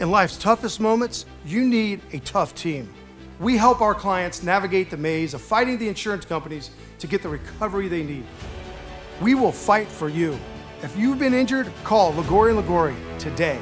In life's toughest moments, you need a tough team. We help our clients navigate the maze of fighting the insurance companies to get the recovery they need. We will fight for you. If you've been injured, call Ligori and Ligori today.